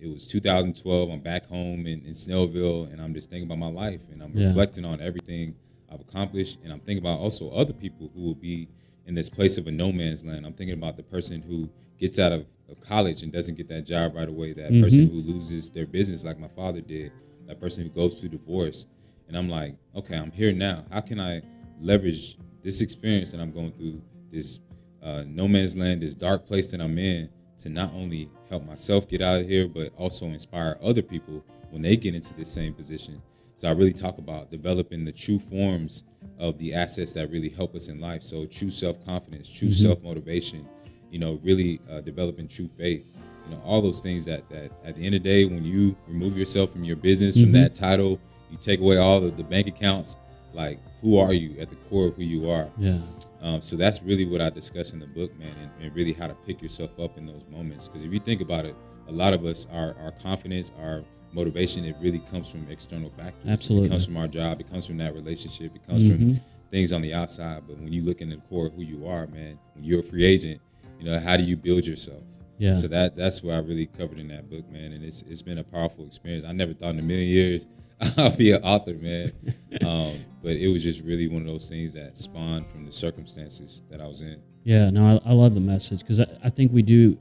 it was 2012. I'm back home in, in Snellville, and I'm just thinking about my life, and I'm Yeah. reflecting on everything I've accomplished, and I'm thinking about also other people who will be in this place of a no man's land. I'm thinking about the person who gets out of, of college and doesn't get that job right away, that Mm-hmm. person who loses their business like my father did, that person who goes through divorce. And I'm like, okay, I'm here now. How can I leverage this experience that I'm going through, this uh, no man's land, this dark place that I'm in, to not only help myself get out of here, but also inspire other people when they get into the same position. So I really talk about developing the true forms of the assets that really help us in life. So true self confidence, true self motivation, you know, really uh, developing true faith. You know, all those things that that at the end of the day, when you remove yourself from your business, from that title, you take away all of the bank accounts. Like, who are you at the core of who you are? Yeah. Um, so that's really what I discuss in the book, man, and, and really how to pick yourself up in those moments. Because if you think about it, a lot of us, our, our confidence, our motivation, it really comes from external factors. Absolutely. It comes from our job. It comes from that relationship. It comes from things on the outside. But when you look in the core of who you are, man, when you're a free agent, you know, how do you build yourself? Yeah. So that that's what I really covered in that book, man, and it's it's been a powerful experience. I never thought in a million years I'll be an author, man. um, but it was just really one of those things that spawned from the circumstances that I was in. Yeah, no, I, I love the message because I, I think we do.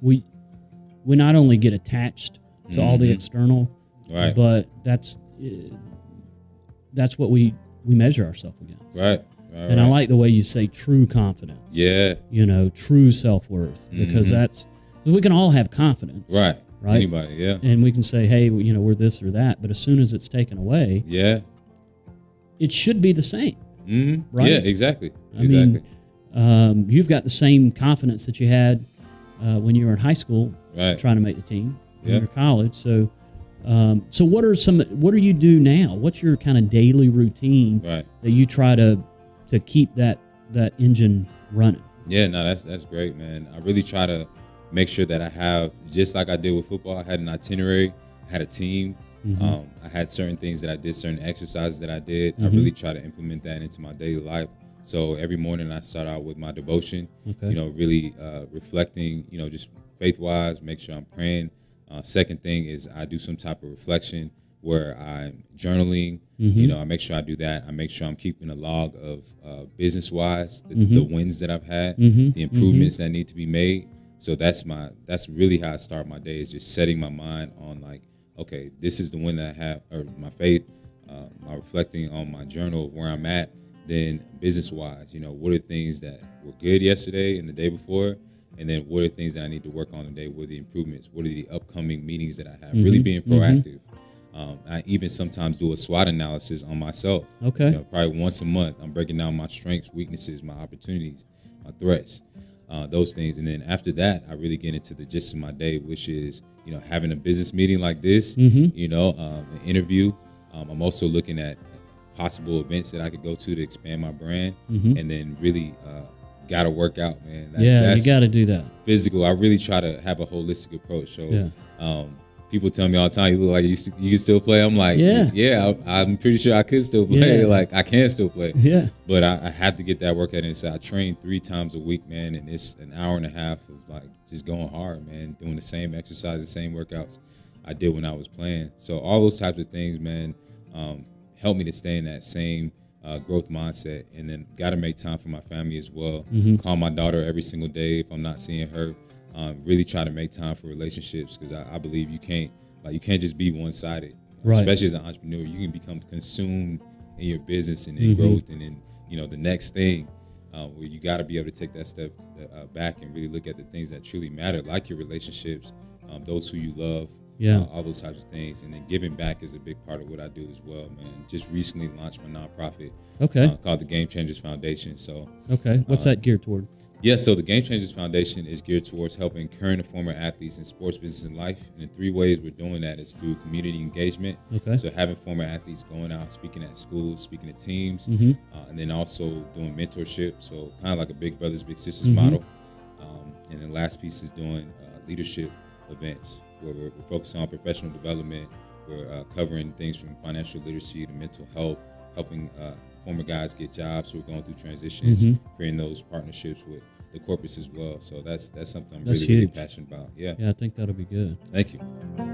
We we not only get attached to all the Mhm. external, Right. but that's uh, that's what we we measure ourselves against. Right. right And I like the way you say true confidence. Yeah. you know, true self worth because Mhm. that's because we can all have confidence, Right. Right. Anybody. Yeah. And we can say, hey, you know, we're this or that, but as soon as it's taken away, Yeah. It should be the same. hmm Right. Yeah. Exactly. I exactly. mean, um, you've got the same confidence that you had uh, when you were in high school right. trying to make the team in your college. So, um, so what are some? What do you do now? What's your kind of daily routine Right. that you try to to keep that that engine running? Yeah, no, that's that's great, man. I really try to make sure that I have just like I did with football. I had an itinerary, I had a team. Mhm. Um, I had certain things that I did, certain exercises that I did. I Mhm. really try to implement that into my daily life. So every morning I start out with my devotion. Okay. You know, really uh, reflecting. You know, just faith wise, make sure I'm praying. Uh, second thing is I do some type of reflection where I'm journaling. Mm-hmm. You know, I make sure I do that. I make sure I'm keeping a log of uh, business wise the, Mhm. the wins that I've had, Mhm. the improvements that need to be made. So that's my that's really how I start my day is just setting my mind on like, okay, this is the win that I have, or my faith, uh, my reflecting on my journal of where I'm at. Then business wise, you know, what are things that were good yesterday and the day before, and then what are things that I need to work on today? What are the improvements? What are the upcoming meetings that I have? Really Mhm. being Mhm. proactive. Um, I even sometimes do a SWOT analysis on myself. Okay. You know, probably once a month, I'm breaking down my strengths, weaknesses, my opportunities, my threats, uh, those things. And then after that, I really get into the gist of my day, which is, you know, having a business meeting like this, Mhm. you know, um, an interview. Um, I'm also looking at possible events that I could go to to expand my brand, Mhm. and then really uh, got to work out, man. That- yeah, you got to do that. physical. I really try to have a holistic approach. So, Yeah. um, people tell me all the time, "You look like you, you can still play." I'm like, Yeah. yeah, I, I'm pretty sure I could still play. Yeah. Like I can still play, Yeah. but I, I have to get that workout in. So I train three times a week, man, and it's an hour and a half of like just going hard, man, doing the same exercise, the same workouts I did when I was playing. So all those types of things, man, um, help me to stay in that same uh, growth mindset, and then got to make time for my family as well. Mhm. Call my daughter every single day if I'm not seeing her. Um, really try to make time for relationships because I, I believe you can't like you can't just be one sided. Right. Especially as an entrepreneur, you can become consumed in your business and in Mhm. growth, and then you know the next thing. Uh, where you got to be able to take that step uh, back and really look at the things that truly matter, like your relationships, um, those who you love, Yeah. uh, all those types of things. And then giving back is a big part of what I do as well, man. Just recently launched my nonprofit Okay. uh, called the Game Changers Foundation. So okay. What's uh, that geared toward? yeah, so the Game Changers Foundation is geared towards helping current and former athletes in sports, business, and life. And in three ways we're doing that is through community engagement. Okay. So having former athletes going out, speaking at schools, speaking to teams, Mm-hmm. uh, and then also doing mentorship. So kind of like a Big Brothers Big Sisters Mhm. model. Um, and then last piece is doing uh, leadership events where we're, we're focusing on professional development. We're uh, covering things from financial literacy to mental health, helping uh, former guys get jobs who are going through transitions, Mhm. creating those partnerships with the corporates as well. So that's that's something I'm That's really really passionate about. Yeah. Yeah, I think that'll be good. Thank you.